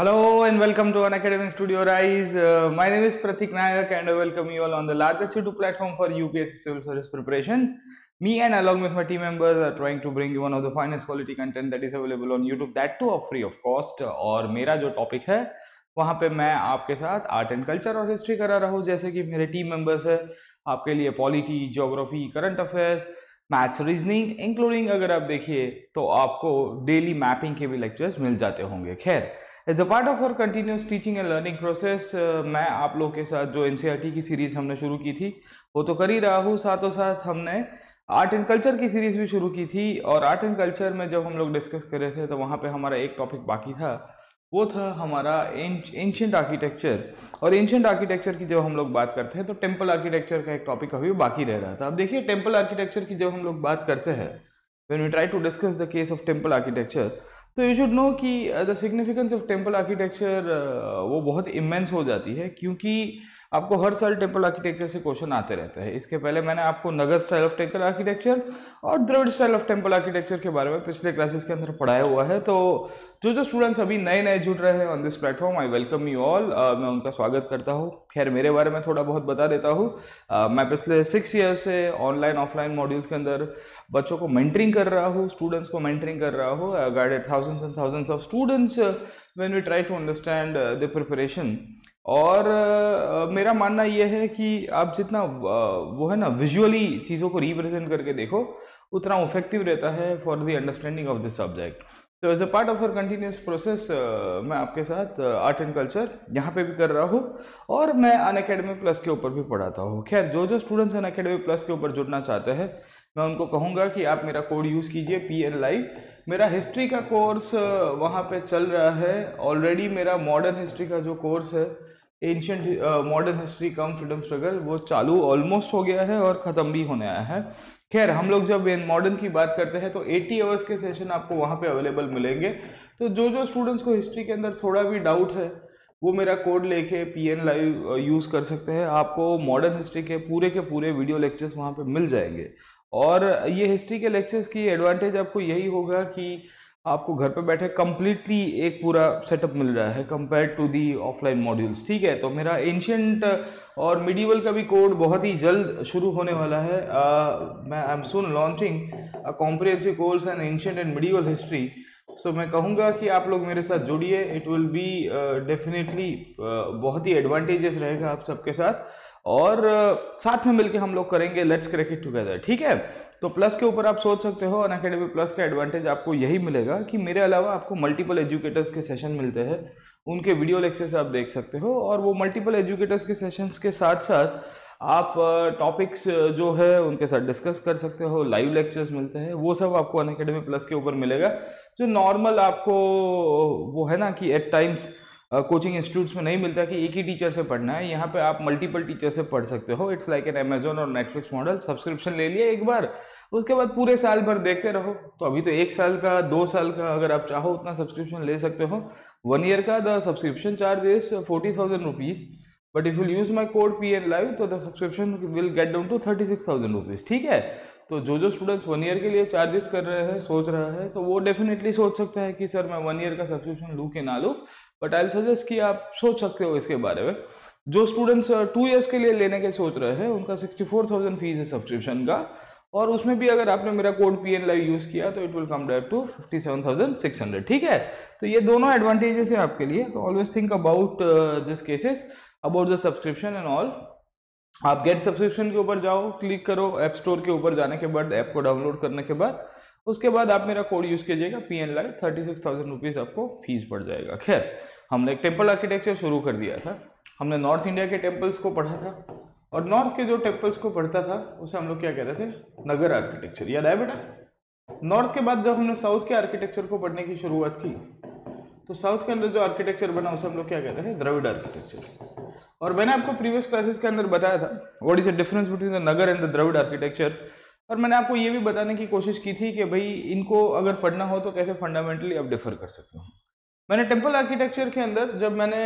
Hello and welcome to an Academic Studio Rise. Uh, my name is Pratik Nayak and I welcome you all on the largest YouTube platform for UPSC Civil Service preparation. Me and along with my team members are trying to bring you one of the finest quality content that is available on YouTube. That too of free of cost. और मेरा जो topic है वहाँ पे मैं आपके साथ art and culture और हिस्ट्री करा रहा हूँ जैसे कि मेरे टीम मेंबर्स है आपके लिए polity geography current affairs maths reasoning including अगर आप देखिए तो आपको डेली मैपिंग के भी लेक्चर्स मिल जाते होंगे खैर as a part of our continuous teaching and learning process मैं आप लोग के साथ जो एन e की सीरीज़ हमने शुरू की थी, वो तो कर ही रहा हूँ। साथों साथ हमने आर्ट एंड कल्चर की सीरीज़ भी शुरू की थी और आर्ट एंड कल्चर में जब हम लोग डिस्कस कर रहे थे तो वहाँ पे हमारा एक टॉपिक बाकी था। वो था हमारा एंशंट आर्किटेक्चर और एंशंट आर्किटेक्चर की जब हम लोग बात करते हैं तो टेंपल आर्किटेक्चर का एक टॉपिक अभी बाकी रह रहा था। अब देखिए टेंपल आर्किटेक्चर की जब हम लोग बात करते हैं when we try to discuss the case of temple architecture तो यू शुड नो कि the significance of temple architecture वो बहुत इमेंस हो जाती है, क्योंकि आपको हर साल टेंपल आर्किटेक्चर से क्वेश्चन आते रहते हैं। इसके पहले मैंने आपको Nagar style of temple architecture और Dravida style of temple architecture के बारे में पिछले क्लासेस के अंदर पढ़ाया हुआ है। तो जो जो स्टूडेंट्स अभी नए नए जुड़ रहे हैं on this platform I welcome you all मैं उनका स्वागत करता हूँ। खैर मेरे बारे में थोड़ा बहुत बता देता हूँ। uh, मैं पिछले सिक्स ईयर से ऑनलाइन ऑफलाइन मॉड्यूल्स के अंदर बच्चों को मेंटरिंग कर रहा हूँ स्टूडेंट्स को मेंटरिंग कर रहा हूँ। Guided thousands and thousands of students when we try to understand the preparation और uh, मेरा मानना यह है कि आप जितना uh, वो है ना विजुअली चीज़ों को रिप्रेजेंट करके देखो उतना इफ़ेक्टिव रहता है for the understanding of this subject तो as a part of our continuous process मैं आपके साथ आर्ट एंड कल्चर यहाँ पे भी कर रहा हूँ और मैं अन अकेडमी प्लस के ऊपर भी पढ़ाता हूँ। खैर जो जो स्टूडेंट्स अन अकेडमी प्लस के ऊपर जुड़ना चाहते हैं मैं उनको कहूँगा कि आप मेरा कोड यूज़ कीजिए पी एन लाइव मेरा हिस्ट्री का कोर्स वहाँ पे चल रहा है। ऑलरेडी मेरा मॉडर्न हिस्ट्री का जो कोर्स है ancient modern history cum freedom struggle वो चालू ऑलमोस्ट हो गया है और ख़त्म भी होने आया है। खैर, हम लोग जब मॉडर्न की बात करते हैं तो 80 आवर्स के सेशन आपको वहाँ पे अवेलेबल मिलेंगे। तो जो जो स्टूडेंट्स को हिस्ट्री के अंदर थोड़ा भी डाउट है, वो मेरा कोड लेके पी एन लाइव यूज़ कर सकते हैं। आपको मॉडर्न हिस्ट्री के पूरे के पूरे वीडियो लेक्चर्स वहाँ पर मिल जाएँगे। और ये हिस्ट्री के लेक्चर्स की एडवांटेज आपको यही होगा कि आपको घर पे बैठे कम्प्लीटली एक पूरा सेटअप मिल रहा है compare to the offline modules ठीक है? तो मेरा एंशियंट और मिडीवल का भी कोड बहुत ही जल्द शुरू होने वाला है। मैं I am soon launching a comprehensive course and ancient and medieval history so मैं कहूँगा कि आप लोग मेरे साथ जुड़िए। इट विल बी डेफिनेटली बहुत ही एडवांटेजेस रहेगा आप सबके साथ। और साथ में मिलकर हम लोग करेंगे लेट्स क्रैक इट टुगेदर ठीक है? तो प्लस के ऊपर आप सोच सकते हो अन अकेडमी प्लस का एडवांटेज आपको यही मिलेगा कि मेरे अलावा आपको मल्टीपल एजुकेटर्स के सेशन मिलते हैं। उनके वीडियो लेक्चर्स आप देख सकते हो और वो मल्टीपल एजुकेटर्स के सेशंस के साथ साथ आप टॉपिक्स जो है उनके साथ डिस्कस कर सकते हो लाइव लेक्चर्स मिलते हैं। वो सब आपको अन प्लस के ऊपर मिलेगा, जो नॉर्मल आपको वो है ना कि एट टाइम्स कोचिंग इंस्टीट्यूट्स में नहीं मिलता कि एक ही टीचर से पढ़ना है। यहाँ पे आप मल्टीपल टीचर से पढ़ सकते हो। इट्स लाइक एन अमेजोन और नेटफ्लिक्स मॉडल सब्सक्रिप्शन ले लिया एक बार, उसके बाद पूरे साल भर देखते रहो। तो अभी तो एक साल का, दो साल का, अगर आप चाहो उतना सब्सक्रिप्शन ले सकते हो। वन ईयर का the subscription charge is forty thousand rupees but if you use my code P N live तो the subscription will get down to thirty six thousand rupees ठीक है? तो जो जो स्टूडेंट्स वन ईयर के लिए charges कर रहे हैं, सोच रहा है तो वो डेफिनेटली सोच सकता है कि, सर, मैं वन ईयर का सब्सक्रिप्शन लूँ कि ना लूँ? बट आई सजेस्ट कि आप सोच सकते हो इसके बारे में। जो स्टूडेंट्स टू ईयर्स के लिए लेने के सोच रहे हैं, उनका सिक्सटी फोर थाउज़ेंड फ़ीस है सब्सक्रिप्शन का। और उसमें भी अगर आपने मेरा code P N live use किया तो it will come direct to fifty seven thousand six hundred ठीक है? तो ये दोनों एडवांटेजेस है आपके लिए। तो always think about this cases about the subscription and all आप गेट सब्सक्रिप्शन के ऊपर जाओ क्लिक करो ऐप स्टोर के ऊपर जाने के बाद ऐप को डाउनलोड करने के बाद। उसके बाद आप मेरा कोड यूज़ कीजिएगा P N live thirty six thousand rupees आपको फ़ीस पड़ जाएगा। खैर, हमने एक टेंपल आर्किटेक्चर शुरू कर दिया था। हमने नॉर्थ इंडिया के टेम्पल्स को पढ़ा था और नॉर्थ के जो टेम्पल्स को पढ़ता था, उसे हम लोग क्या कहते थे? नगर आर्किटेक्चर याद आया बेटा? नॉर्थ के बाद जब हमने साउथ के आर्किटेक्चर को पढ़ने की शुरुआत की तो साउथ के अंदर जो आर्किटेक्चर बना, उसे हम लोग क्या कहते हैं? द्रविड आर्किटेक्चर और मैंने आपको प्रीवियस क्लासेस के अंदर बताया था what is the difference between the Nagar and the Dravida architecture और मैंने आपको ये भी बताने की कोशिश की थी कि भाई इनको अगर पढ़ना हो तो कैसे फंडामेंटली आप डिफर कर सकते हो। मैंने टेंपल आर्किटेक्चर के अंदर जब मैंने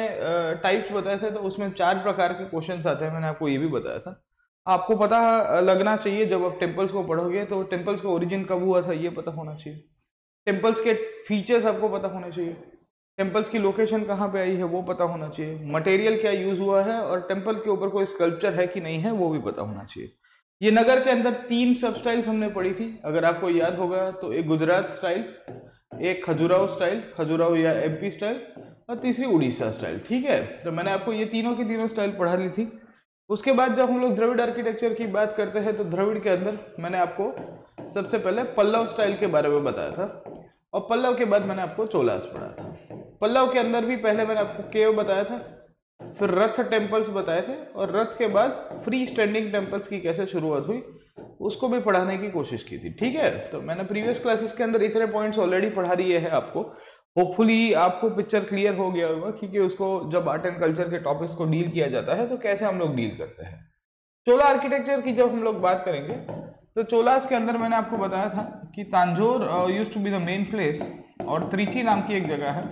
टाइप्स बताए थे तो उसमें चार प्रकार के क्वेश्चन आते हैं, मैंने आपको ये भी बताया था। आपको पता लगना चाहिए जब आप टेम्पल्स को पढ़ोगे तो टेम्पल्स का ओरिजिन कब हुआ था ये पता होना चाहिए। टेम्पल्स के फीचर्स आपको पता होने चाहिए। टेम्पल्स की लोकेशन कहाँ पे आई है वो पता होना चाहिए। मटेरियल क्या यूज़ हुआ है और टेंपल के ऊपर कोई स्कल्पचर है कि नहीं है वो भी पता होना चाहिए। ये नगर के अंदर तीन सब स्टाइल्स हमने पढ़ी थी। अगर आपको याद होगा तो एक गुजरात स्टाइल एक खजुराहो स्टाइल खजुराहो या एमपी स्टाइल और तीसरी उड़ीसा स्टाइल ठीक है? तो मैंने आपको ये तीनों की तीनों स्टाइल पढ़ा ली थी। उसके बाद जब हम लोग द्रविड़ आर्किटेक्चर की बात करते हैं तो द्रविड़ के अंदर मैंने आपको सबसे पहले पल्लव स्टाइल के बारे में बताया था और पल्लव के बाद मैंने आपको चोलास पढ़ा था। पल्लव के अंदर भी पहले मैंने आपको केव बताया था। फिर रथ टेम्पल्स बताए थे और रथ के बाद फ्री स्टैंडिंग टेम्पल्स की कैसे शुरुआत हुई, उसको भी पढ़ाने की कोशिश की थी, ठीक है? तो मैंने प्रीवियस क्लासेस के अंदर इतने पॉइंट्स ऑलरेडी पढ़ा दिए हैं आपको। होपफुली आपको पिक्चर क्लियर हो गया होगा, क्योंकि उसको जब आर्ट एंड कल्चर के टॉपिक्स को डील किया जाता है तो कैसे हम लोग डील करते हैं? चोला आर्किटेक्चर की जब हम लोग बात करेंगे तो चोलास के अंदर मैंने आपको बताया था कि Tanjore used to be the main place और त्रिची नाम की एक जगह है।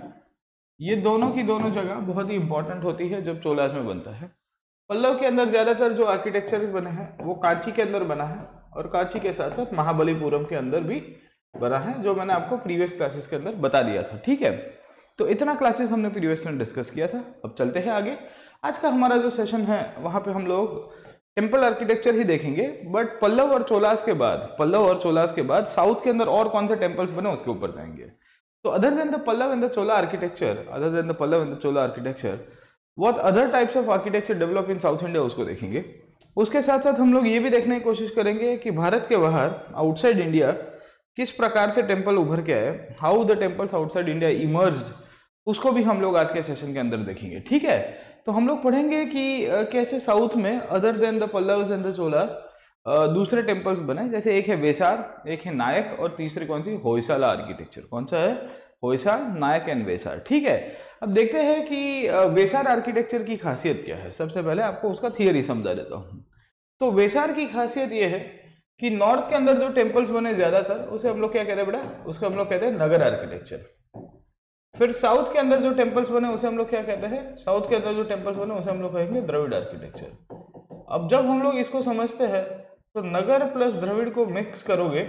ये दोनों की दोनों जगह बहुत ही इंपॉर्टेंट होती है जब चोलास में बनता है। पल्लव के अंदर ज़्यादातर जो आर्किटेक्चर बने हैं, वो कांची के अंदर बना है और कांची के साथ साथ महाबलीपुरम के अंदर भी बना है, जो मैंने आपको प्रीवियस क्लासेस के अंदर बता दिया था, ठीक है? तो इतना क्लासेस हमने प्रीवियस में डिस्कस किया था। अब चलते हैं आगे। आज का हमारा जो सेशन है, वहाँ पे हम लोग टेंपल आर्किटेक्चर ही देखेंगे बट पल्लव और चोलास के बाद, पल्लव और चोलास के बाद साउथ के अंदर और कौन से टेम्पल्स बने, उसके ऊपर जाएँगे। तो other than the Pallava and the Chola architecture other than the Pallava and the Chola architecture what other types of architecture develop in south India उसको देखेंगे उसके साथ साथ हम लोग ये भी देखने की कोशिश करेंगे कि भारत के बाहर आउटसाइड इंडिया किस प्रकार से टेंपल उभर के आए how the temples outside India emerge उसको भी हम लोग आज के सेशन के अंदर देखेंगे ठीक है तो हम लोग पढ़ेंगे कि कैसे साउथ में other than the Pallava and the Cholas दूसरे टेम्पल्स बने जैसे एक है वेसार, एक है नायक और तीसरे कौन सी? होयसाला आर्किटेक्चर कौन सा है? होयसाल नायक एंड वेसार। ठीक है? अब देखते हैं कि वेसार आर्किटेक्चर की खासियत क्या है। सबसे पहले आपको उसका थियरी समझा देता हूँ। तो वेसार की खासियत ये है कि नॉर्थ के अंदर जो टेम्पल्स बने ज़्यादातर, उसे हम लोग क्या कहते हैं बेटा? उसको हम लोग कहते हैं नगर आर्किटेक्चर फिर साउथ के अंदर जो टेम्पल्स बने, उसे हम लोग क्या कहते हैं? साउथ के अंदर जो टेम्पल्स बने, उसे हम लोग कहेंगे द्रविड़ आर्किटेक्चर अब जब हम लोग इसको समझते हैं तो नगर प्लस द्रविड़ को मिक्स करोगे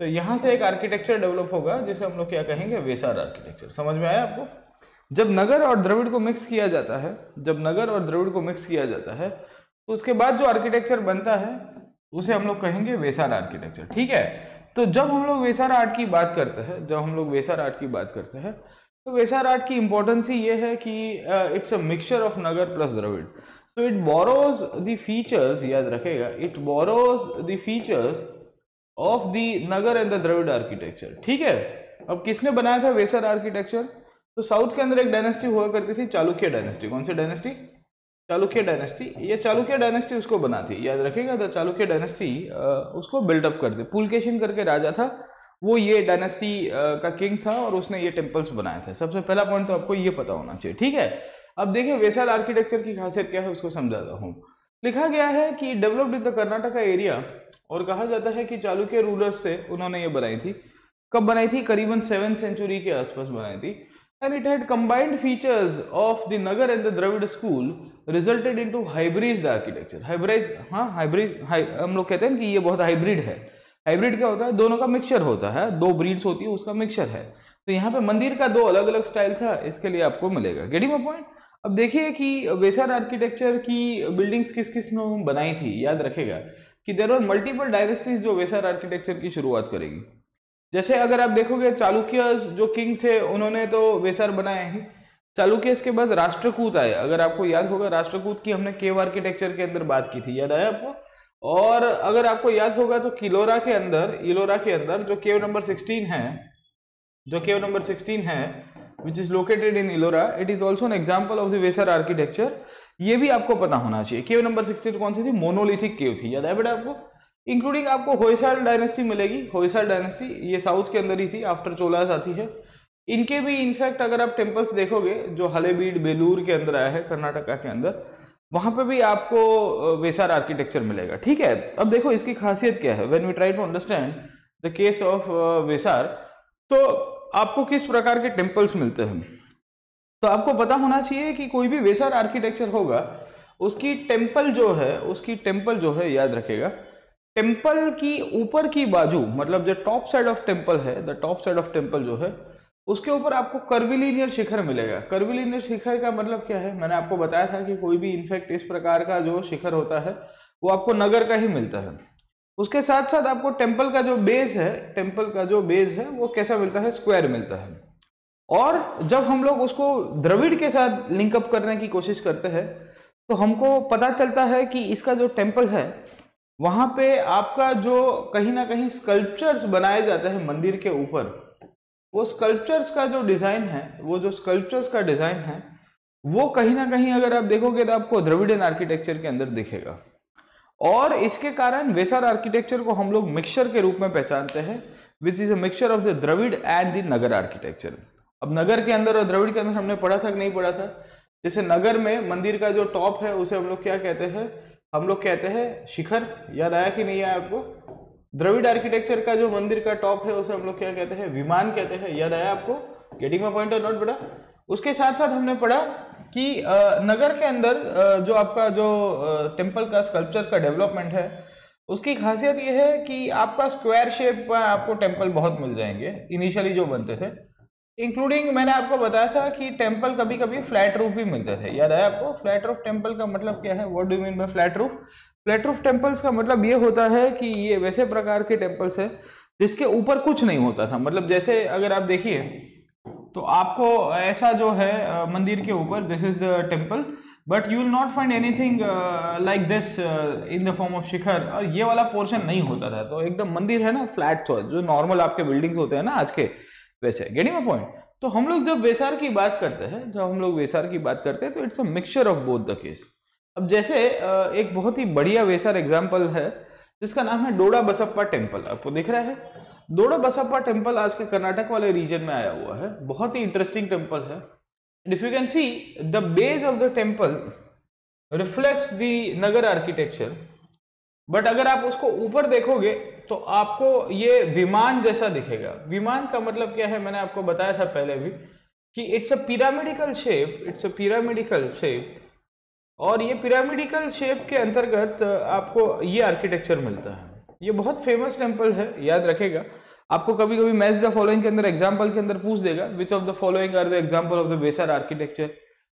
तो यहाँ से एक आर्किटेक्चर डेवलप होगा, जिसे हम लोग क्या कहेंगे? वेसार आर्किटेक्चर समझ में आया आपको? जब नगर और द्रविड़ को मिक्स किया जाता है, जब नगर और द्रविड़ को मिक्स किया जाता है तो उसके बाद जो आर्किटेक्चर बनता है, उसे हम लोग कहेंगे वेसार आर्किटेक्चर ठीक है? तो जब हम लोग वेसार आर्ट की बात करते हैं, जब हम लोग वेसार आर्ट की बात करते हैं तो वेसार आर्ट की इंपॉर्टेंस ही ये है कि it's a mixture of Nagar plus Dravida. So it borrows the features याद रखेगा it borrows the features of the Nagar and the Dravida architecture ठीक है? अब किसने बनाया था वेसर आर्किटेक्चर तो साउथ के अंदर एक डायनेस्टी हुआ करती थी चालुक्य डायनेस्टी कौन सी डायनेस्टी चालुक्य डायनेस्टी ये चालुक्य डायनेस्टी उसको बना थी याद रखेगा? द चालुक्य डायनेस्टी उसको बिल्डअप कर दी पुलकेशन करके राजा था, वो ये डायनेस्टी का किंग था और उसने ये टेम्पल्स बनाए थे। सबसे पहला पॉइंट तो आपको ये पता होना चाहिए, ठीक है? अब देखिए वेसल आर्किटेक्चर की खासियत क्या है, उसको समझाता हूँ। लिखा गया है कि developed in the Karnataka area और कहा जाता है कि चालुक्य रूलर्स से उन्होंने ये बनाई थी। कब बनाई थी? करीबन सेवन सेंचुरी के आसपास बनाई थी। And it had combined features of the Nagar and the Dravid school resulted into hybridized architecture. Hybrid हाँ hybrid हम लोग कहते हैं कि ये बहुत हाइब्रिड है। हाइब्रिड क्या होता है? दोनों का मिक्सचर होता है। दो ब्रीड्स होती है, उसका मिक्सचर है। तो यहाँ पे मंदिर का दो अलग अलग स्टाइल था, इसके लिए आपको मिलेगा। गेटिंग माई पॉइंट अब देखिए कि वेसर आर्किटेक्चर की बिल्डिंग्स किस किस ने बनाई थी, याद रखेगा कि देर आर मल्टीपल डायनेस्टीज जो वेसर आर्किटेक्चर की शुरुआत करेगी। जैसे अगर आप देखोगे चालुक्यस जो किंग थे, उन्होंने तो वेसर बनाए हैं। चालुक्यस के बाद राष्ट्रकूत आए। अगर आपको याद होगा राष्ट्रकूत की हमने केव आर्किटेक्चर के अंदर बात की थी, याद आया आपको? और अगर आपको याद होगा तो किलोरा के अंदर, इलोरा के अंदर जो केव नंबर 16 है, जो केव नंबर 16 है which is located in Ellora it is also an example of the Vesara architecture ये भी आपको पता होना चाहिए। केव नंबर सिक्सटीन कौन सी थी? मोनोलिथिक केव थी। याद है बेटा आपको? इंक्लूडिंग आपको होयसाल डायनेस्टी मिलेगी। होयसाल डायनेस्टी ये साउथ के अंदर ही थी आफ्टर चोलास आती है। इनके भी इनफैक्ट अगर आप टेम्पल्स देखोगे, जो हलेबीड बेलूर के अंदर आया है कर्नाटका के अंदर, वहाँ पे भी आपको वेसार आर्किटेक्चर मिलेगा। ठीक है? अब देखो, इसकी खासियत क्या है? When we try to understand the case of Vesara तो आपको किस प्रकार के टेम्पल्स मिलते हैं? तो आपको पता होना चाहिए कि कोई भी वेसर आर्किटेक्चर होगा, उसकी टेंपल जो है, उसकी टेंपल जो है, याद रखेगा टेंपल की ऊपर की बाजू मतलब जो टॉप साइड ऑफ़ टेंपल है the top side of temple जो है, उसके ऊपर आपको कर्विलीनियर शिखर मिलेगा। कर्विलीनियर शिखर का मतलब क्या है? मैंने आपको बताया था कि कोई भी इनफेक्ट इस प्रकार का जो शिखर होता है, वो आपको नगर का ही मिलता है। उसके साथ साथ आपको टेंपल का जो बेस है टेंपल का जो बेस है, वो कैसा मिलता है? स्क्वायर मिलता है। और जब हम लोग उसको द्रविड़ के साथ लिंकअप करने की कोशिश करते हैं तो हमको पता चलता है कि इसका जो टेंपल है, वहाँ पे आपका जो कहीं ना कहीं स्कल्पचर्स बनाए जाते हैं मंदिर के ऊपर, वो स्कल्पचर्स का जो डिज़ाइन है, वो जो स्कल्पचर्स का डिज़ाइन है, वो कहीं ना कहीं अगर आप देखोगे तो आपको द्रविडियन आर्किटेक्चर के अंदर दिखेगा। और इसके कारण वेसर आर्किटेक्चर को हम लोग मिक्सचर के रूप में पहचानते हैं which is a of the Dravida and the Nagar architecture अब नगर के अंदर और द्रविड़ के अंदर हमने पढ़ा था कि नहीं पढ़ा था? जैसे नगर में मंदिर का जो टॉप है, उसे हम लोग क्या कहते हैं? हम लोग कहते हैं शिखर। याद आया कि नहीं आया आपको? द्रविड़ आर्किटेक्चर का जो मंदिर का टॉप है, उसे हम लोग क्या कहते हैं? विमान कहते हैं। याद आया आपको? गेटिंग माई पॉइंट और नोट बेटा। उसके साथ साथ हमने पढ़ा कि नगर के अंदर जो आपका, जो टेंपल का स्कल्पचर का डेवलपमेंट है, उसकी खासियत यह है कि आपका स्क्वायर शेप आपको टेंपल बहुत मिल जाएँगे इनिशियली जो बनते थे। इंक्लूडिंग मैंने आपको बताया था कि टेंपल कभी कभी फ्लैट रूफ भी मिलते थे। याद आया आपको? फ्लैट रूफ टेंपल का मतलब क्या है? What do mean by flat roof flat roof temples का मतलब ये होता है कि ये वैसे प्रकार के टेम्पल्स है, जिसके ऊपर कुछ नहीं होता था। मतलब जैसे अगर आप देखिए तो आपको ऐसा जो है मंदिर के ऊपर this is the temple but you will not find anything like this in the form of shikhara. और ये वाला पोर्शन नहीं होता था। तो एकदम मंदिर है ना फ्लैट चॉइस जो नॉर्मल आपके बिल्डिंग्स होते हैं ना आज के वैसे। गेटिंग अ पॉइंट तो हम लोग जब वेसार की बात करते हैं, जब हम लोग वेसार की बात करते हैं तो it's a mixture of both the case अब जैसे एक बहुत ही बढ़िया वेसार एग्ज़ाम्पल है, जिसका नाम है डोडा बसप्पा टेंपल आपको दिख रहा है? डोडा बसप्पा टेंपल आज के कर्नाटक वाले रीजन में आया हुआ है। बहुत ही इंटरेस्टिंग टेंपल है। If you can see the base of the temple reflects the Nagara architecture but अगर आप उसको ऊपर देखोगे तो आपको ये विमान जैसा दिखेगा। विमान का मतलब क्या है, मैंने आपको बताया था पहले भी, कि it's a pyramidical shape it's a pyramidical shape और ये पिरामिडिकल शेप के अंतर्गत आपको ये आर्किटेक्चर मिलता है। ये बहुत फ़ेमस टेंपल है, याद रखेगा। आपको कभी कभी मैच द फॉलोइंग के अंदर एग्ज़ाम्पल के अंदर पूछ देगा which of the following are the example of the Vesara architecture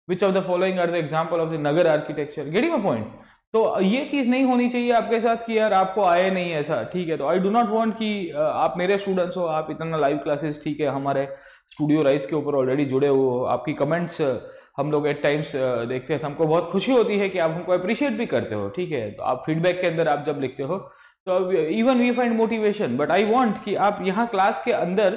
which of the following are the example of the Nagara architecture getting a point तो ये चीज़ नहीं होनी चाहिए आपके साथ कि यार आपको आए नहीं ऐसा, ठीक है। तो आई डू नॉट वांट कि आप मेरे स्टूडेंट्स हो, आप इतना लाइव क्लासेस ठीक है, हमारे स्टूडियो राइस के ऊपर ऑलरेडी जुड़े हुए हो। आपकी कमेंट्स हम लोग एट टाइम्स देखते हैं। तो हमको बहुत खुशी होती है कि आप हमको अप्रिशिएट भी करते हो, ठीक है। तो आप फीडबैक के अंदर आप जब लिखते हो तो even we find motivation but I want कि आप यहाँ क्लास के अंदर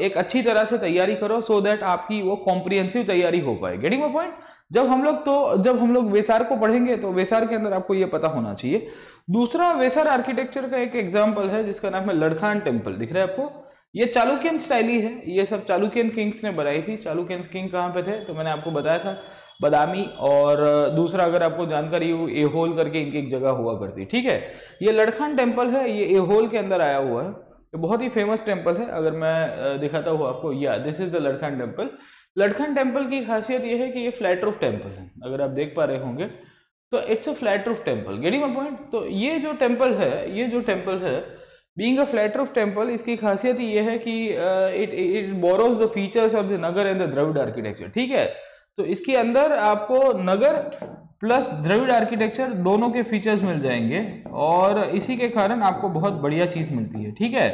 एक अच्छी तरह से तैयारी करो सो so दैट आपकी वो कॉम्प्रिहेंसिव तैयारी हो पाए। गेटिंग माई पॉइंट जब हम लोग तो जब हम लोग वेसार को पढ़ेंगे तो वेसार के अंदर आपको ये पता होना चाहिए। दूसरा, वेसार आर्किटेक्चर का एक एग्ज़ाम्पल है, जिसका नाम है लड़खान टेंपल दिख रहा है आपको? ये चालुक्यन स्टाइली है ये सब चालुक्यन किंग्स ने बनाई थी। चालुक्यन किंग कहाँ पे थे? तो मैंने आपको बताया था। बदामी और दूसरा अगर आपको जानकारी हो, एहोल करके इनकी एक जगह हुआ करती ठीक है? ये लड़खान टेंपल है, ये एहोल के अंदर आया हुआ है। ये बहुत ही फ़ेमस टेंपल है, अगर मैं दिखाता हूँ आपको, या this is the Ladkhan temple Ladkhan temple की खासियत यह है कि ये फ्लैट रूफ टेंपल है, अगर आप देख पा रहे होंगे। तो it's a flat roof temple getting my point तो ये जो टेंपल है, ये जो टेंपल है being a flat roof temple इसकी खासियत ये है कि it it borrows the features of the Nagara and the Dravida architecture ठीक है? तो इसके अंदर आपको नगर प्लस द्रविड आर्किटेक्चर दोनों के फीचर्स मिल जाएँगे और इसी के कारण आपको बहुत बढ़िया चीज़ मिलती है, ठीक है?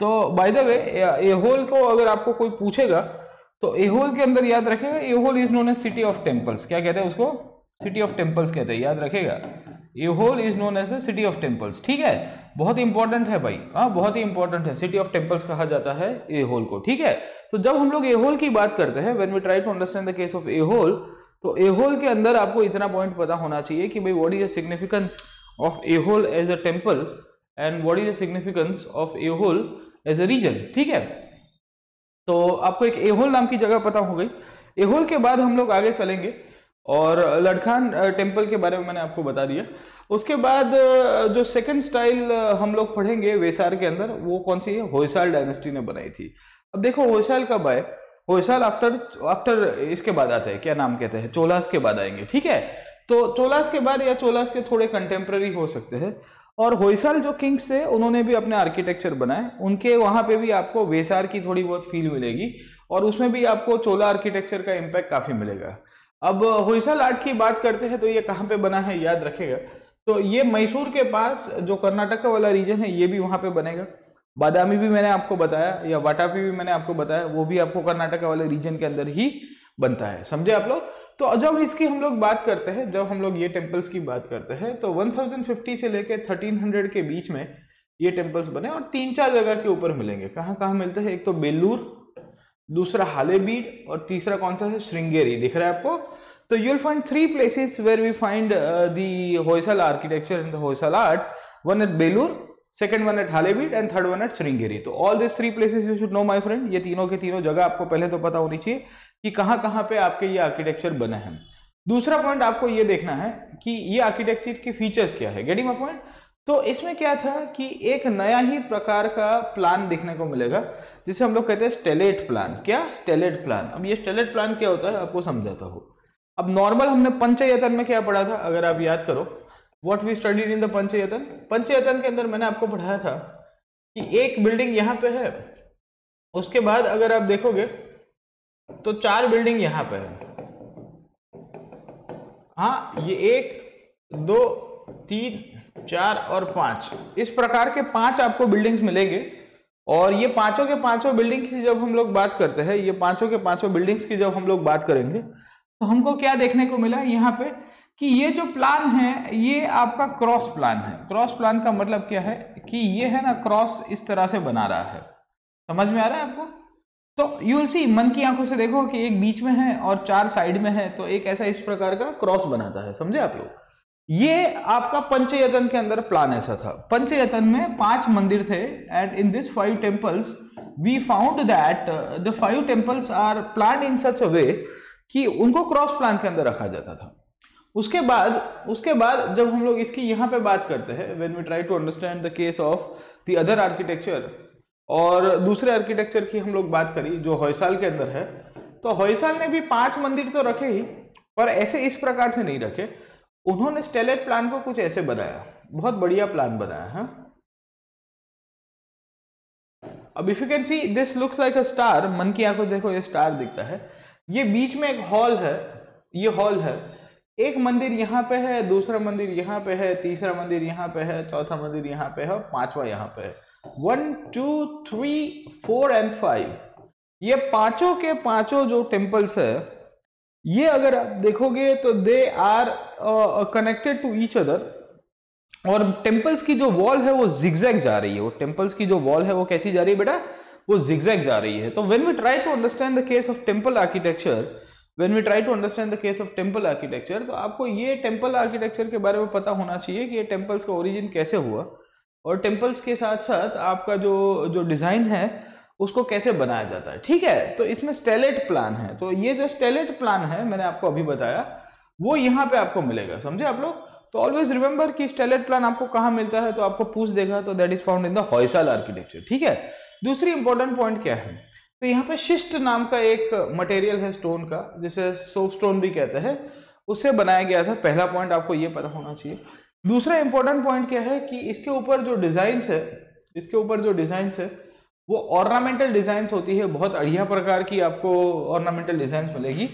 तो बाय द वे एहोल को अगर आपको कोई पूछेगा तो एहोल के अंदर याद रखेगा Aihole is known as city of temples क्या कहते हैं उसको? सिटी ऑफ़ टेम्पल्स कहते हैं, याद रखेगा। Aihole is known as the city of temples ठीक है? बहुत इंपॉर्टेंट है भाई हाँ बहुत ही इंपॉर्टेंट है। सिटी ऑफ़ टेम्पल्स कहा जाता है एहोल को, ठीक है? तो जब हम लोग एहोल की बात करते हैं when we try to understand the case of Aihole तो एहोल के अंदर आपको इतना पॉइंट पता होना चाहिए कि भाई what is the significance of Aihole as a temple and what is the significance of Aihole as a region ठीक है? तो आपको एक एहोल नाम की जगह पता हो गई। एहोल के बाद हम लोग आगे चलेंगे और लड़खान टेंपल के बारे में मैंने आपको बता दिया। उसके बाद जो सेकंड स्टाइल हम लोग पढ़ेंगे वेसार के अंदर, वो कौन सी है? होयसाल डायनेस्टी ने बनाई थी। अब देखो होयसाल कब आए? होयसाल आफ्टर आफ्टर इसके बाद आते हैं, क्या नाम कहते हैं? चोलास के बाद आएँगे, ठीक है? तो चोलास के बाद या चोलास के थोड़े कंटेम्प्रेरी हो सकते हैं। और होयसाल जो किंग्स थे, उन्होंने भी अपने आर्किटेक्चर बनाए। उनके वहाँ पे भी आपको वेसार की थोड़ी बहुत फील मिलेगी, और उसमें भी आपको चोला आर्किटेक्चर का इम्पैक्ट काफ़ी मिलेगा। अब होयसाल आर्ट की बात करते हैं तो ये कहाँ पे बना है, याद रखेगा। तो ये मैसूर के पास, जो कर्नाटक वाला रीजन है, ये भी वहाँ पे बनेगा। बादामी भी मैंने आपको बताया, या वाटापी भी मैंने आपको बताया, वो भी आपको कर्नाटक वाले रीजन के अंदर ही बनता है, समझे आप लोग? तो जब इसकी हम लोग बात करते हैं, जब हम लोग ये टेम्पल्स की बात करते हैं तो 1050 से लेके 1300 के बीच में ये टेम्पल्स बने और तीन चार जगह के ऊपर मिलेंगे। कहाँ कहाँ मिलते हैं? एक तो बेलूर, दूसरा हालेबीड और तीसरा कौन सा है? श्रृंगेरी। दिख रहा है आपको? तो you will find three places where we find the Hoysala architecture in the Hoysala art one at Belur second one at Halebid and third one at Sringeri तो all this three places you should know my friend ये तीनों के तीनों जगह आपको पहले तो पता होनी चाहिए कि कहाँ कहाँ पे आपके ये आर्किटेक्चर बने हैं। दूसरा पॉइंट आपको ये देखना है कि ये आर्किटेक्चर के फीचर्स क्या है। गेटिंग माई पॉइंट तो इसमें क्या था कि एक नया ही प्रकार का प्लान देखने को मिलेगा, जिसे हम लोग कहते हैं स्टेलेट प्लान क्या? स्टेलेट प्लान अब ये स्टेलेट प्लान क्या होता है? आपको समझाता हूँ। अब नॉर्मल हमने पंचयतन में क्या पढ़ा था? अगर आप याद करो what we studied in the Panchayatana Panchayatana के अंदर मैंने आपको पढ़ाया था कि एक बिल्डिंग यहाँ पे है। उसके बाद अगर आप देखोगे तो चार बिल्डिंग यहाँ पे है। हाँ ये एक, दो, तीन, चार और पाँच। इस प्रकार के पाँच आपको बिल्डिंग्स मिलेंगे। और ये पाँचों के पाँचों बिल्डिंग की जब हम लोग बात करते हैं, ये पाँचों के पाँचों बिल्डिंग्स की जब हम लोग बात करेंगे तो हमको क्या देखने को मिला? यहाँ पे कि ये जो प्लान है, ये आपका क्रॉस प्लान है। क्रॉस प्लान का मतलब क्या है? कि ये है ना क्रॉस इस तरह से बना रहा है। समझ में आ रहा है आपको? तो यू विल सी मन की आँखों से देखो कि एक बीच में है और चार साइड में है तो एक ऐसा इस प्रकार का क्रॉस बनाता है। समझे आप लोग? ये आपका पंचयतन के अंदर प्लान ऐसा था। पंचयतन में पाँच मंदिर थे and in this five temples we found that the five temples are plan in such a way कि उनको क्रॉस प्लान के अंदर रखा जाता था। उसके बाद उसके बाद जब हम लोग इसकी यहाँ पे बात करते हैं when we try to understand the case of the other architecture और दूसरे आर्किटेक्चर की हम लोग बात करी, जो होयसाल के अंदर है तो होयसाल ने भी पाँच मंदिर तो रखे ही, पर ऐसे इस प्रकार से नहीं रखे उन्होंने स्टेलेट प्लान को कुछ ऐसे बनाया, बहुत बढ़िया प्लान बनाया, है हाँ? अब if you can see this looks like a star मन की आँखों देखो, ये स्टार दिखता है ये बीच में एक हॉल है, ये हॉल है एक मंदिर यहाँ पे है, दूसरा मंदिर यहाँ पे है, तीसरा मंदिर यहाँ पे है, चौथा मंदिर यहाँ पे है पांचवा यहाँ पे है। One two three four and five ये पाँचों के पाँचों जो टेम्पल्स है, ये अगर आप देखोगे तो they are connected to each other और टेम्पल्स की जो वॉल है वो जिगजैग जा रही है। वो टेम्पल्स की जो वॉल है वो कैसी जा रही है बेटा? वो जिगजैग जा रही है। तो when we try to understand the case of temple architecture when we try to understand the case of temple architecture तो आपको ये टेंपल आर्किटेक्चर के बारे में पता होना चाहिए कि ये टेम्पल्स का ओरिजिन कैसे हुआ। और टेम्पल्स के साथ साथ आपका जो जो डिज़ाइन है, उसको कैसे बनाया जाता है। ठीक है? तो इसमें स्टेलेट प्लान है। तो ये जो स्टेलेट प्लान है, मैंने आपको अभी बताया, वो यहाँ पे आपको मिलेगा। समझे आप लोग? तो ऑलवेज रिमेंबर कि स्टेलेट प्लान आपको कहाँ मिलता है तो आपको पूछ देगा तो that is found in the Hoysala architecture ठीक है? दूसरी इंपॉर्टेंट पॉइंट क्या है? तो यहाँ पे शिष्ट नाम का एक मटेरियल है स्टोन का, जिसे सोप स्टोन भी कहते हैं। उससे बनाया गया था। पहला पॉइंट आपको ये पता होना चाहिए। दूसरा इंपॉर्टेंट पॉइंट क्या है कि इसके ऊपर जो डिज़ाइन है, इसके ऊपर जो डिज़ाइन है, वो ऑर्नामेंटल डिज़ाइन होती है। बहुत अढ़िया प्रकार की आपको ऑर्नामेंटल डिज़ाइन मिलेगी।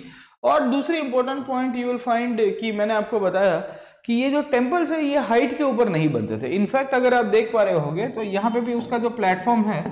और दूसरी important point you will find कि मैंने आपको बताया कि ये जो टेम्पल्स है, ये हाइट के ऊपर नहीं बनते थे। इनफैक्ट अगर आप देख पा रहे होगे तो यहाँ पे भी उसका जो प्लेटफॉर्म है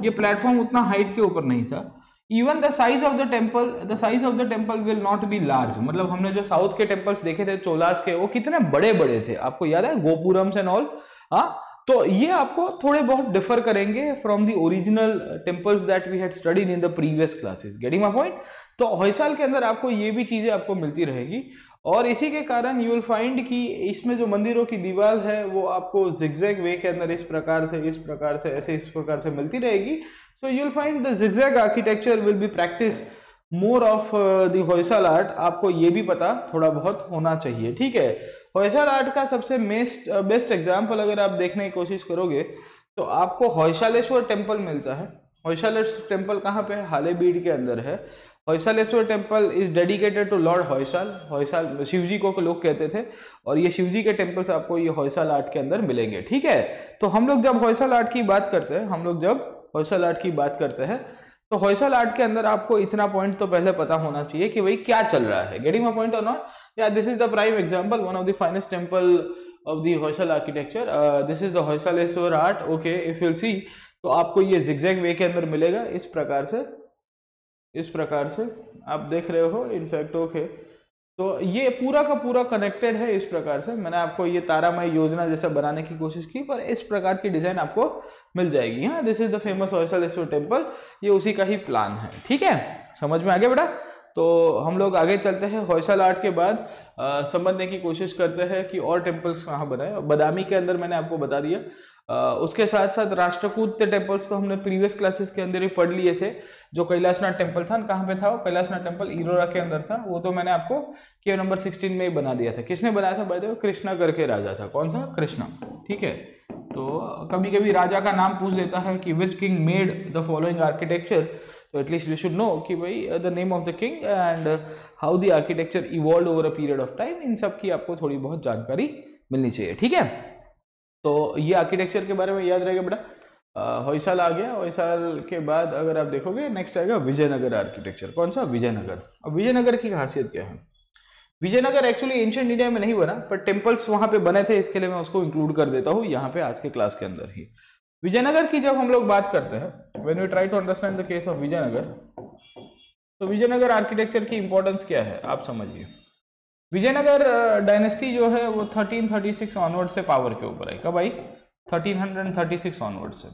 ये प्लेटफॉर्म उतना हाइट के ऊपर नहीं था. Even the size of the temple the size of the temple will not be large मतलब हमने जो साउथ के टेम्पल्स देखे थे चोलास के, वो कितने बड़े बड़े थे. आपको याद है? गोपुरम एंड ऑल हाँ? तो ये आपको थोड़े बहुत डिफर करेंगे from the original temples that we had studied in the previous classes getting my point तो हॉयसाल के अंदर आपको ये भी चीज़ें आपको मिलती रहेगी. और इसी के कारण यू विल फाइंड कि इसमें जो मंदिरों की दीवार है, वो आपको जिगजैग वे के अंदर इस प्रकार से, इस प्रकार से, ऐसे इस प्रकार से मिलती रहेगी। So you will find the zigzag architecture will be practice more of the Hoysala art आपको ये भी पता थोड़ा बहुत होना चाहिए, ठीक है? होयसाल आर्ट का सबसे मेस्ट बेस्ट एग्ज़ाम्पल अगर आप देखने की कोशिश करोगे तो आपको होयशालेश्वर टेंपल मिलता है। होयशालेश्वर टेंपल कहाँ पे है? हालेबीड के अंदर है। Hoysaleswara temple is dedicated to lord Hoysala Hoysala Shiva ji को लोग कहते थे और ये शिवजी के टेंपल से आपको ये होयसाल आर्ट के अंदर मिलेंगे, ठीक है? तो हम लोग जब होयसाल आर्ट की बात करते हैं, हम लोग जब होयसाल आर्ट की बात करते हैं तो होयसाल आर्ट के अंदर आपको इतना पॉइंट तो पहले पता होना चाहिए कि भाई क्या चल रहा है। गेटिंग माई पॉइंट और नॉट या this is the prime example one of the finest temple of the Hoysala architecture this is the Hoysaleswara art okay if you'll see तो आपको ये जिग्जैग वे के अंदर मिलेगा, इस प्रकार से इस प्रकार से आप देख रहे हो इनफैक्ट ओके तो ये पूरा का पूरा कनेक्टेड है इस प्रकार से। मैंने आपको ये तारामय योजना जैसा बनाने की कोशिश की, पर इस प्रकार की डिज़ाइन आपको मिल जाएगी। हाँ this is the famous Hoysaleswara temple ये उसी का ही प्लान है, ठीक है? समझ में आगे बेटा? तो हम लोग आगे चलते हैं। होयसल आर्ट के बाद समझने की कोशिश करते हैं कि और टेम्पल्स कहाँ बनाए। बदामी के अंदर मैंने आपको बता दिया। उसके साथ साथ राष्ट्रकूट टेम्पल्स तो हमने प्रीवियस क्लासेस के अंदर ही पढ़ लिए थे, जो कैलाशनाथ टेंपल था, कहाँ पे था वो? कैलाशनाथ टेंपल इरोरा के अंदर था, वो तो मैंने आपको के नंबर सिक्सटीन में ही बना दिया था। किसने बनाया था भाई कृष्णा करके राजा था। कौन सा कृष्णा। ठीक है? तो कभी कभी राजा का नाम पूछ देता है कि which king made the following architecture तो at least we should know कि भाई the name of the king and how the architecture evolve over a period of time in सब की आपको थोड़ी बहुत जानकारी मिलनी चाहिए। ठीक है? तो ये आर्किटेक्चर के बारे में याद रहेगा बेटा। होइसाल आ गया। होइसाल के बाद अगर आप देखोगे नेक्स्ट आएगा विजयनगर आर्किटेक्चर कौन सा? विजयनगर। अब विजयनगर की खासियत क्या है? विजयनगर एक्चुअली एंशियंट इंडिया में नहीं बना पर टेम्पल्स वहाँ पे बने थे, इसके लिए मैं उसको इंक्लूड कर देता हूँ, यहाँ पे आज के क्लास के अंदर ही। विजयनगर की जब हम लोग बात करते हैं when we try to understand the case of Vijayanagara तो विजयनगर आर्किटेक्चर की इंपॉर्टेंस क्या है? आप समझिए। विजयनगर डायनेस्टी जो है वो 1336 ऑनवर्ड से पावर के ऊपर है। कब आई? 1336 ऑनवर्ड से।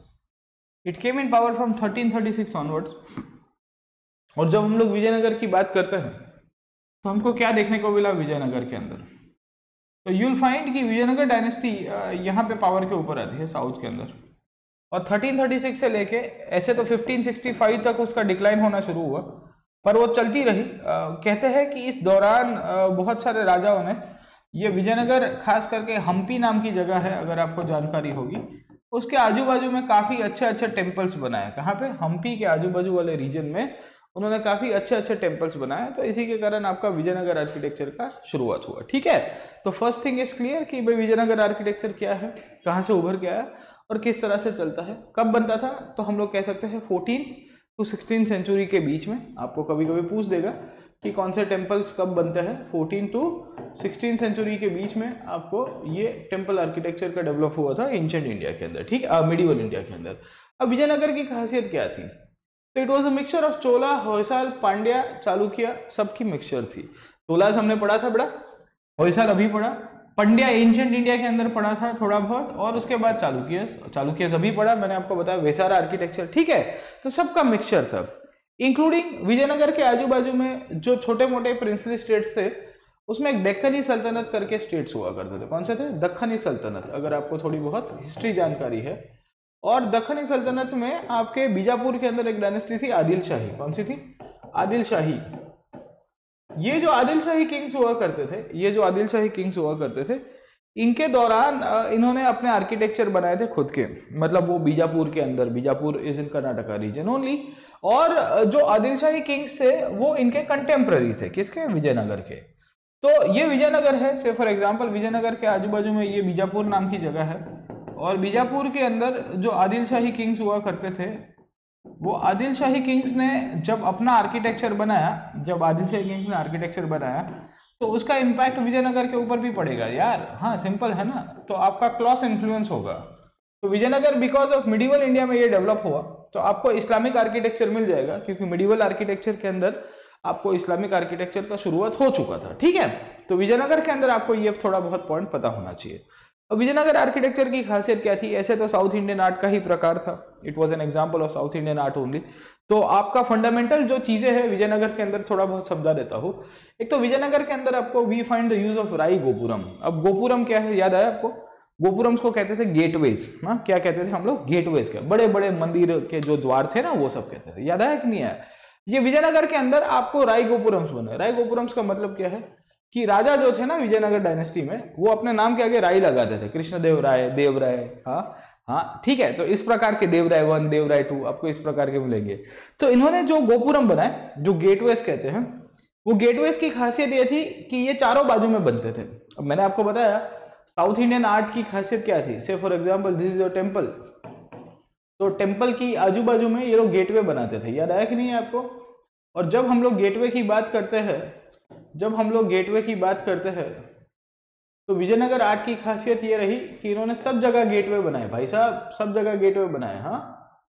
It came in power from 1336 onwards और जब हम लोग विजयनगर की बात करते हैं तो हमको क्या देखने को मिला विजयनगर के अंदर? तो यूल फाइंड कि विजयनगर डायनेस्टी यहाँ पे पावर के ऊपर आती है साउथ के अंदर। और 1336 से लेके, ऐसे तो 1565 तक उसका डिक्लाइन होना शुरू हुआ। पर वो चलती रही। आ, कहते हैं कि इस दौरान आ, बहुत सारे राजाओं ने ये विजयनगर खास करके हम्पी नाम की जगह है अगर आपको जानकारी होगी उसके आजू बाजू में काफ़ी अच्छे अच्छे टेम्पल्स बनाए। कहाँ पे? हम्पी के आजू बाजू वाले रीजन में उन्होंने काफ़ी अच्छे अच्छे टेम्पल्स बनाए तो इसी के कारण आपका विजयनगर आर्किटेक्चर का शुरुआत हुआ। ठीक है? तो फ़र्स्ट थिंग इज़ क्लियर कि भाई विजयनगर आर्किटेक्चर क्या है? कहाँ से उभर के आया? और किस तरह से चलता है? कब बनता था? तो हम लोग कह सकते हैं फोर्टीन टू सिक्सटीन सेंचुरी के बीच में आपको कभी कभी पूछ देगा कि कौन से टेम्पल्स कब बनते हैं। फोर्टीन टू सिक्सटीन सेंचुरी के बीच में आपको ये टेंपल आर्किटेक्चर का डेवलप हुआ था एंशंट इंडिया के अंदर, ठीक मिडिवल इंडिया के अंदर। अब विजयनगर की खासियत क्या थी? तो it was a mixture of Chola, Hoysala, Pandya, Chalukya, सबकी मिक्सचर थी। चोला हमने पढ़ा था बड़ा होयसाल अभी पढ़ा? पंड्या एंशंट इंडिया के अंदर पढ़ा था थोड़ा बहुत, और उसके बाद चालुक्य चालुक्य अभी पढ़ा, मैंने आपको बताया, वेसारा आर्किटेक्चर ठीक है? तो सबका मिक्सचर था। इंक्लूडिंग विजयनगर के आजू बाजू में जो छोटे मोटे प्रिंसली स्टेट्स थे, उसमें एक दक्खनी सल्तनत करके स्टेट्स हुआ करते थे। कौन से थे? दक्खनी सल्तनत, अगर आपको थोड़ी बहुत हिस्ट्री जानकारी है। और दक्खनी सल्तनत में आपके बीजापुर के अंदर एक डायनेस्टी थी आदिल शाही कौन सी थी? आदिल शाही ये जो आदिल शाही किंग्स हुआ करते थे, ये जो आदिल शाही किंग्स हुआ करते थे, इनके दौरान इन्होंने अपने आर्किटेक्चर बनाए थे खुद के मतलब वो बीजापुर के अंदर, Bijapur is in Karnataka region only और जो आदिल शाही किंग्स थे, वो इनके कंटेम्प्ररी थे, किसके? विजयनगर के। तो ये विजयनगर है, से फॉर एग्ज़ाम्पल विजयनगर के आजू बाजू में ये बीजापुर नाम की जगह है, और बीजापुर के अंदर जो आदिल शाही किंग्स हुआ करते थे वो आदिल शाही किंग्स ने जब अपना आर्किटेक्चर बनाया, जब आदिल शाही किंग्स ने आर्किटेक्चर बनाया तो उसका इम्पैक्ट विजयनगर के ऊपर भी पड़ेगा यार। हाँ सिंपल है ना? तो आपका क्लॉस इन्फ्लुएंस होगा। तो Vijayanagara because of medieval India में ये डेवलप हुआ तो आपको इस्लामिक आर्किटेक्चर मिल जाएगा, क्योंकि मिडिवल आर्किटेक्चर के अंदर आपको इस्लामिक आर्किटेक्चर का शुरुआत हो चुका था, ठीक है? तो विजयनगर के अंदर आपको ये थोड़ा बहुत पॉइंट पता होना चाहिए। अब विजयनगर आर्किटेक्चर की खासियत क्या थी? ऐसे तो साउथ इंडियन आर्ट का ही प्रकार था। It was an example of south Indian art only तो आपका फंडामेंटल जो चीज़ें हैं विजयनगर के अंदर थोड़ा बहुत समझा देता हूँ। एक तो विजयनगर के अंदर आपको we find the use of Raya gopuram अब गोपुरम क्या है? याद आया आपको? गोपुरम को कहते थे गेटवेज हाँ क्या कहते थे हम लोग? गेटवेज के बड़े बड़े मंदिर के जो द्वार थे ना, वो सब कहते थे। याद आया कि नहीं आया? ये विजयनगर के अंदर आपको राय गोपुरम्स बने। राय गोपुरम्स का मतलब क्या है? कि राजा जो थे ना विजयनगर डायनेस्टी में, वो अपने नाम के आगे राय लगाते थे। कृष्णदेव राय, देव राय हाँ हाँ ठीक है तो इस प्रकार के देवराय वन देवराय टू आपको इस प्रकार के मिलेंगे। तो इन्होंने जो गोपुरम बनाए, जो गेटवेज कहते हैं, वो गेटवेज की खासियत ये थी कि ये चारों बाजू में बनते थे। अब मैंने आपको बताया साउथ इंडियन आर्ट की खासियत क्या थी? Say for example this is your temple तो टेंपल की आजू बाजू में ये लोग गेटवे बनाते थे। याद आया कि नहीं है आपको? और जब हम लोग गेटवे की बात करते हैं जब हम लोग गेटवे की बात करते हैं तो विजयनगर आर्ट की खासियत ये रही कि इन्होंने सब जगह गेटवे बनाए। भाई साहब सब जगह गेटवे बनाए हाँ?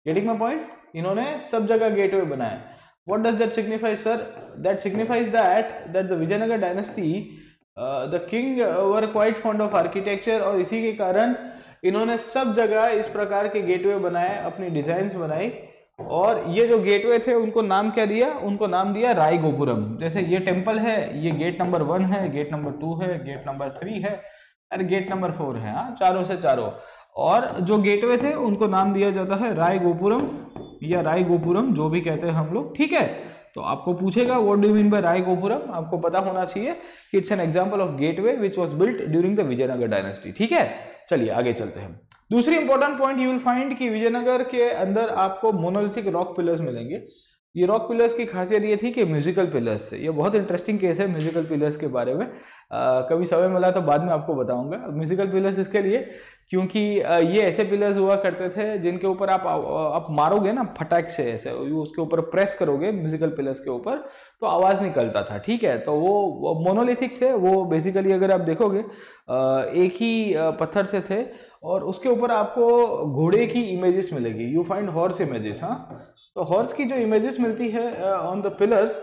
गेटिंग माई पॉइंट इन्होंने सब जगह गेटवे बनाए। That signify sir? That signifies that that the vijayanagar dynasty uh, the king uh, were quite fond of architecture और इसी के कारण इन्होंने सब जगह इस प्रकार के गेटवे बनाए अपनी डिज़ाइन बनाई। और ये जो गेटवे थे, उनको नाम क्या दिया? उनको नाम दिया राय गोपुरम जैसे ये टेंपल है, ये गेट नंबर वन है, गेट नंबर टू है, गेट नंबर थ्री है, और गेट नंबर फोर है हाँ चारों से चारों। और जो गेटवे थे, उनको नाम दिया जाता है राय गोपुरम या राय गोपुरम जो भी कहते हैं हम लोग, ठीक है? तो आपको पूछेगा what do mean by Raya gopuram आपको पता होना चाहिए कि it's an example of gateway which was built during the Vijayanagara dynasty ठीक है? चलिए, आगे चलते हैं दूसरी important point you will find कि विजयनगर के अंदर आपको मोनोलिथिक रॉक पिलर्स मिलेंगे। ये रॉक पिलर्स की खासियत ये थी कि म्यूजिकल पिलर्स से। ये बहुत इंटरेस्टिंग केस है म्यूजिकल पिलर्स के बारे में। आ, कभी समय मिला तो बाद में आपको बताऊँगा। म्यूजिकल पिलर्स इसके लिए क्योंकि ये ऐसे पिलर्स हुआ करते थे जिनके ऊपर आप आप मारोगे ना फटाक से ऐसे उसके ऊपर प्रेस करोगे म्यूजिकल पिलर्स के ऊपर तो आवाज़ निकलता था ठीक है? तो वो मोनोलिथिक थे वो बेसिकली अगर आप देखोगे एक ही पत्थर से थे और उसके ऊपर आपको घोड़े की इमेजेस मिलेगी। यू फाइंड हॉर्स इमेजेस हाँ? तो हॉर्स की जो इमेजेस मिलती है ऑन द पिलर्स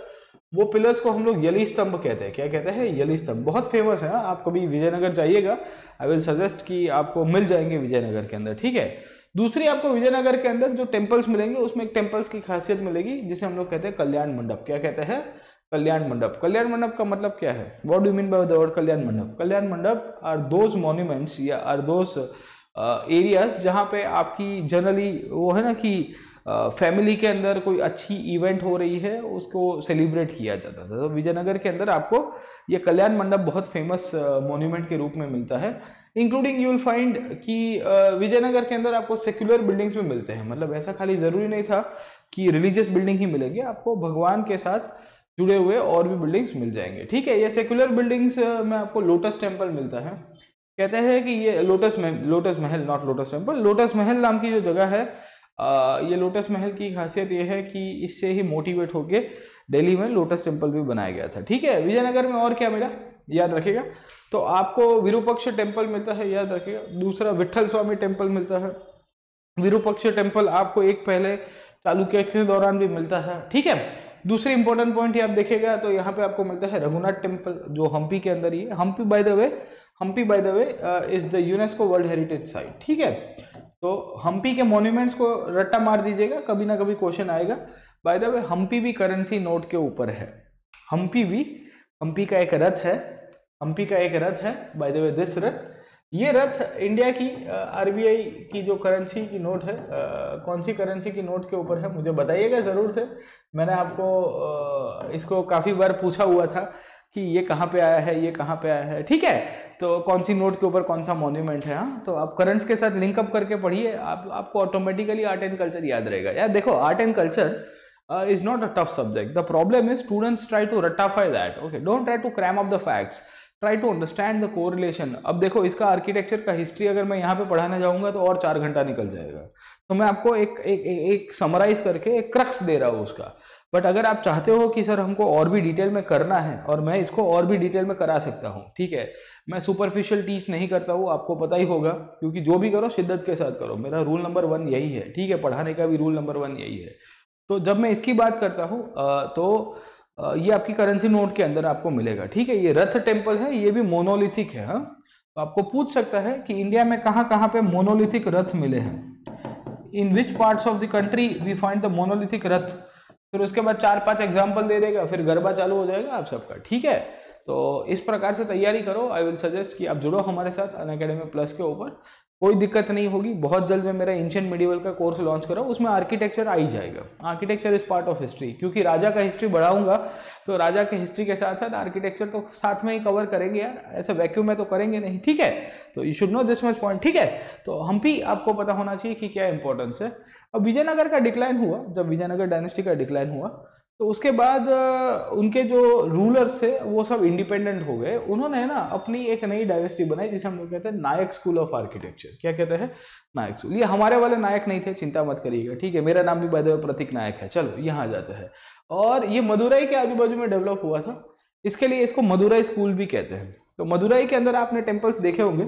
वो पिलर्स को हम लोग यली स्तंभ कहते हैं। क्या कहते हैं? यली स्तंभ। बहुत फ़ेमस है आप कभी विजयनगर जाइएगा। आई विल सजेस्ट कि आपको मिल जाएँगे विजयनगर के अंदर, ठीक है? दूसरी आपको विजयनगर के अंदर जो टेम्पल्स मिलेंगे, उसमें एक टेम्पल्स की खासियत मिलेगी, जिसे हम लोग कहते हैं कल्याण मंडप। क्या कहते हैं? कल्याण मंडप। कल्याण मंडप का मतलब क्या है? What do mean by the word Kalyan Mandap? Kalyan Mandap are those monuments या आर दोज एरियाज़ जहाँ पे आपकी जनरली वो है ना कि फैमिली के अंदर कोई अच्छी इवेंट हो रही है, उसको सेलिब्रेट किया जाता था। तो विजयनगर के अंदर आपको ये कल्याण मंडप बहुत फ़ेमस मोन्यूमेंट के रूप में मिलता है। इंक्लूडिंग यू विल फाइंड कि विजयनगर के अंदर आपको सेक्युलर बिल्डिंग्स में मिलते हैं। मतलब ऐसा खाली ज़रूरी नहीं था कि रिलीजियस बिल्डिंग ही मिलेगी। आपको भगवान के साथ जुड़े हुए और भी बिल्डिंग्स मिल जाएँगे। ठीक है ये सेक्युलर बिल्डिंग्स में आपको लोटस टेंपल मिलता है। कहते हैं कि ये lotus Mahal lotus Mahal not lotus temple lotus महल नाम की जो जगह है आ, ये लोटस महल की खासियत ये है कि इससे ही मोटिवेट होके दिल्ली में लोटस टेंपल भी बनाया गया था। ठीक है विजयनगर में और क्या मिला? याद रखेगा तो आपको विरूपक्ष टेंपल मिलता है याद रखेगा दूसरा विठल स्वामी टेंपल मिलता है। विरूपक्ष टेंपल आपको एक पहले चालुक्य के दौरान भी मिलता है। ठीक है दूसरी इंपॉर्टेंट पॉइंट आप देखेगा तो यहाँ पे आपको मिलता है रघुनाथ टेंपल जो हम्पी के अंदर ही है। Hampi by the way Hampi by the way is the UNESCO world heritage site ठीक है? तो हम्पी के मोन्यूमेंट्स को रट्टा मार दीजिएगा, कभी ना कभी क्वेश्चन आएगा। बाय द वे हम्पी भी करेंसी नोट के ऊपर है। हम्पी भी हम्पी का एक रथ है। हम्पी का एक रथ है बाय द वे दिस रथ। ये रथ इंडिया की आरबीआई की जो करेंसी की नोट है आ, कौन सी करेंसी की नोट के ऊपर है मुझे बताइएगा ज़रूर से। मैंने आपको आ, इसको काफ़ी बार पूछा हुआ था कि ये कहाँ पे आया है ये कहाँ पे आया है ठीक है? तो कौन सी नोट के ऊपर कौन सा मॉन्यूमेंट है हाँ? तो आप करंट्स के साथ लिंकअप करके पढ़िए आप आपको ऑटोमेटिकली आर्ट एंड कल्चर याद रहेगा। यार देखो art and culture is not a tough subject the problem is students try to रटाफाई that okay don't try to cram of the facts try to understand the correlation अब देखो इसका architecture का history अगर मैं यहाँ पे पढ़ाने जाऊँगा तो और चार घंटा निकल जाएगा। तो मैं आपको एक एक एक, समराइज करके एक क्रक्स दे रहा हूँ उसका। बट अगर आप चाहते हो कि सर हमको और भी डिटेल में करना है और मैं इसको और भी डिटेल में करा सकता हूँ ठीक है? मैं सुपरफिशियल टीच नहीं करता हूँ आपको पता ही होगा क्योंकि जो भी करो शिद्दत के साथ करो। मेरा रूल नंबर वन यही है ठीक है? पढ़ाने का भी रूल नंबर वन यही है। तो जब मैं इसकी बात करता हूँ तो ये आपकी करेंसी नोट के अंदर आपको मिलेगा, ठीक है? ये रथ टेंपल है, ये भी मोनोलिथिक है हाँ? तो आपको पूछ सकता है कि इंडिया में कहाँ कहाँ पे मोनोलिथिक रथ मिले हैं। In which parts of the country we find the monolithic rath? फिर उसके बाद चार पाँच एग्ज़ाम्पल दे देगा, फिर गरबा चालू हो जाएगा आप सबका, ठीक है? तो इस प्रकार से तैयारी करो। आई विल सजेस्ट कि आप जुड़ो हमारे साथ अन अकेडमी प्लस के ऊपर। कोई दिक्कत नहीं होगी, बहुत जल्द मैं मेरा एंशियंट मेडिवल का कोर्स लॉन्च कर रहा हूँ उसमें आर्किटेक्चर आ ही जाएगा। Architecture is part of history क्योंकि राजा का हिस्ट्री बढ़ाऊँगा तो राजा के हिस्ट्री के साथ साथ आर्किटेक्चर तो साथ में ही कवर करेंगे यार, ऐसे वैक्यूम में तो करेंगे नहीं, ठीक है? तो you should know this much point ठीक है? तो हम भी, आपको पता होना चाहिए कि क्या इंपॉर्टेंस है। अब विजयनगर का डिक्लाइन हुआ, जब विजयनगर डायनेस्टी का डिक्लाइन हुआ तो उसके बाद उनके जो रूलर्स थे, वो सब इंडिपेंडेंट हो गए। उन्होंने ना, अपनी एक नई डायनेस्टी बनाई, जिसे हम लोग कहते हैं नायक स्कूल ऑफ़ आर्किटेक्चर क्या कहते हैं? नायक स्कूल ये हमारे वाले नायक नहीं थे, चिंता मत करिएगा, ठीक है? मेरा नाम भी बाय प्रतीक नायक है। चलो, यहाँ जाते हैं। और ये मदुरई के आजू बाजू में डेवलप हुआ था। इसके लिए इसको मदुरई स्कूल भी कहते हैं। तो मदुरई के अंदर आपने टेम्पल्स देखे होंगे।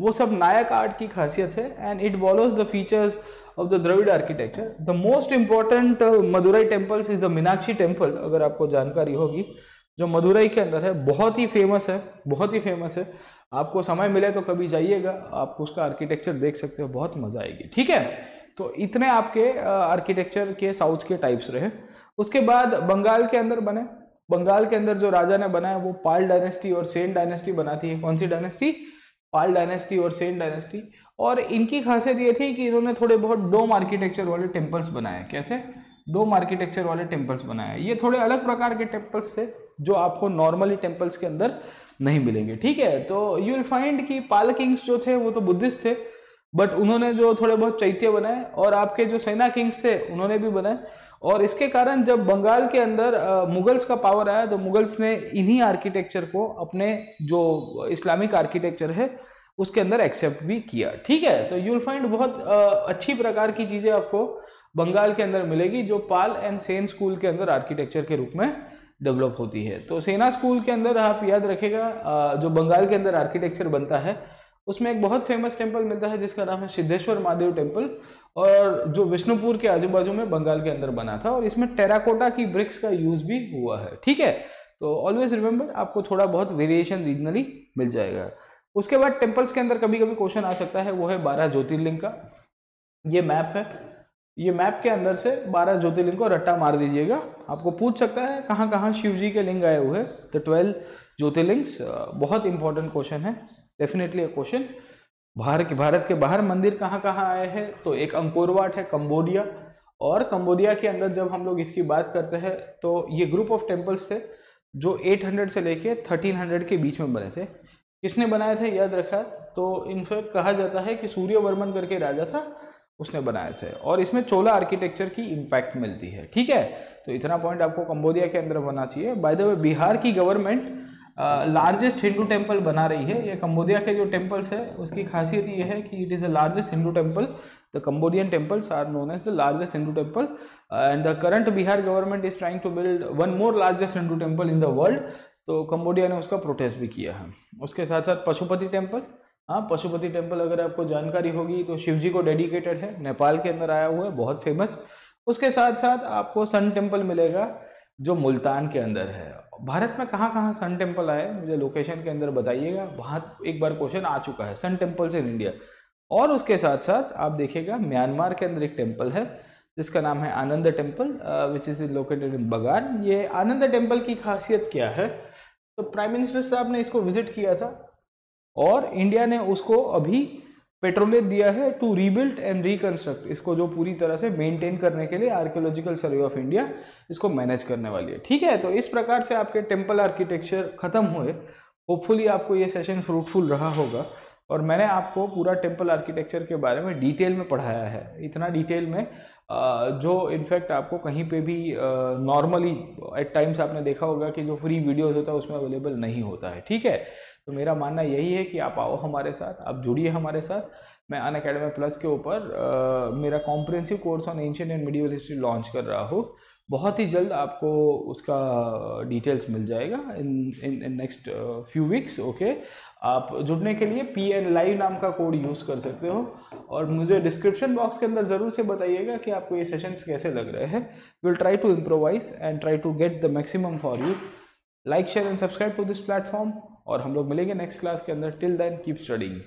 वो सब नायक आर्ट की खासियत है and it follows the features of the Dravida architecture the most important Madurai temples is the Meenakshi temple अगर आपको जानकारी होगी, जो मदुरई के अंदर है, बहुत ही फ़ेमस है, बहुत ही फ़ेमस है। आपको समय मिले तो कभी जाइएगा, आप उसका आर्किटेक्चर देख सकते हो, बहुत मज़ा आएगी, ठीक है? तो इतने आपके आर्किटेक्चर के साउथ के टाइप्स रहे। उसके बाद बंगाल के अंदर बने। बंगाल के अंदर जो राजा ने बनाया, वो पाल डायनेस्टी और सेन डायनेस्टी बनाती है। कौन सी डायनेस्टी पाल डायनेस्टी और सेन डायनेस्टी और इनकी खासियत ये थी कि इन्होंने थोड़े बहुत डोम आर्किटेक्चर वाले टेम्पल्स बनाए। कैसे? डोम आर्किटेक्चर वाले टेम्पल्स बनाए। ये थोड़े अलग प्रकार के टेम्पल्स थे जो आपको नॉर्मली टेम्पल्स के अंदर नहीं मिलेंगे। ठीक है? तो यू विल फाइंड कि पाल किंग्स जो थे, वो तो बुद्धिस्ट थे बट उन्होंने जो थोड़े बहुत चैत्य बनाए और आपके जो सेना किंग्स थे, उन्होंने भी बनाए। और इसके कारण जब बंगाल के अंदर मुगल्स का पावर आया तो मुगल्स ने इन्हीं आर्किटेक्चर को अपने जो इस्लामिक आर्किटेक्चर है उसके अंदर एक्सेप्ट भी किया। ठीक है? तो यू विल फाइंड बहुत अच्छी प्रकार की चीज़ें आपको बंगाल के अंदर मिलेगी, जो पाल एंड सेन स्कूल के अंदर आर्किटेक्चर के रूप में डेवलप होती है। तो सेना स्कूल के अंदर आप याद रखेगा जो बंगाल के अंदर आर्किटेक्चर बनता है, उसमें एक बहुत फ़ेमस टेंपल मिलता है, जिसका नाम है सिद्धेश्वर महादेव टेंपल और जो विष्णुपुर के आजू बाजू में बंगाल के अंदर बना था, और इसमें टेराकोटा की ब्रिक्स का यूज़ भी हुआ है। ठीक है? तो ऑलवेज रिमेंबर आपको थोड़ा बहुत वेरिएशन रीजनली मिल जाएगा। उसके बाद टेम्पल्स के अंदर कभी कभी क्वेश्चन आ सकता है, वो है बारह ज्योतिर्लिंग का। ये मैप है। ये मैप के अंदर से बारह ज्योतिर्लिंग को रट्टा मार दीजिएगा। आपको पूछ सकता है कहाँ कहाँ शिव जी के लिंग आए हुए हैं? तो ट्वेल्व ज्योतिर्लिंग्स बहुत इंपॉर्टेंट क्वेश्चन है। डेफिनेटली क्वेश्चन भारत के भारत के बाहर मंदिर कहाँ कहाँ आए हैं? तो एक अंकोरवाट है कम्बोडिया और कम्बोडिया के अंदर जब हम लोग इसकी बात करते हैं तो ये ग्रुप ऑफ़ टेम्पल्स थे, जो 800 से लेके 1300 के बीच में बने थे। किसने बनाए थे याद रखा? तो इनफैक्ट कहा जाता है कि सूर्यवर्मन करके राजा था, उसने बनाए थे। और इसमें चोला आर्किटेक्चर की इम्पैक्ट मिलती है, ठीक है? तो इतना पॉइंट आपको कंबोडिया के अंदर बनना चाहिए। बाय द वे बिहार की गवर्नमेंट लार्जेस्ट हिंदू टेंपल बना रही है। ये कंबोडिया के जो टेम्पल्स है, उसकी खासियत ये है कि it is the largest Hindu temple the Cambodian temples are known as the largest Hindu temple and the current Bihar government is trying to build one more largest Hindu temple in the world तो Cambodia ने उसका protest भी किया है। उसके साथ साथ Pashupati temple हाँ पशुपति टेंपल अगर आपको जानकारी होगी तो शिव जी को डेडिकेटेड है, नेपाल के अंदर आया हुआ है, बहुत फ़ेमस उसके साथ साथ आपको सन टेंपल मिलेगा, जो मुल्तान के अंदर है। भारत में कहाँ कहाँ सन टेंपल आए, मुझे लोकेशन के अंदर बताइएगा। वहाँ एक बार क्वेश्चन आ चुका है सन टेम्पल्स इन इंडिया और उसके साथ साथ आप देखिएगा म्यांमार के अंदर एक टेंपल है, जिसका नाम है Ananda temple which is located in Bagan ये आनंद टेंपल की खासियत क्या है? तो प्राइम मिनिस्टर साहब ने इसको विज़िट किया था और इंडिया ने उसको अभी पेट्रोलेट दिया है टू रीबिल्ड एंड रिकंस्ट्रक्ट इसको जो पूरी तरह से मेंटेन करने के लिए आर्कियोलॉजिकल सर्वे ऑफ़ इंडिया इसको मैनेज करने वाली है। ठीक है तो इस प्रकार से आपके टेंपल आर्किटेक्चर खत्म हुए। होपफुली आपको ये सेशन फ्रूटफुल रहा होगा और मैंने आपको पूरा टेंपल आर्किटेक्चर के बारे में डिटेल में पढ़ाया है। इतना डिटेल में जो इनफैक्ट आपको कहीं पे भी नॉर्मली एट टाइम्स आपने देखा होगा कि जो फ्री वीडियोस होता है, उसमें अवेलेबल नहीं होता है, ठीक है? तो मेरा मानना यही है कि आप आओ हमारे साथ, आप जुड़िए हमारे साथ। मैं अन अकेडमी प्लस के ऊपर मेरा comprehensive course on ancient and medieval history launch कर रहा हूँ। बहुत ही जल्द आपको उसका डिटेल्स मिल जाएगा in in in next few weeks okay आप जुड़ने के लिए पी एन लाइव नाम का कोड यूज़ कर सकते हो। और मुझे डिस्क्रिप्शन बॉक्स के अंदर ज़रूर से बताइएगा कि आपको ये सेशंस कैसे लग रहे हैं। Will try to improvise and try to get the maximum for you like share and subscribe to this platform और हम लोग मिलेंगे नेक्स्ट क्लास के अंदर। Till then keep studying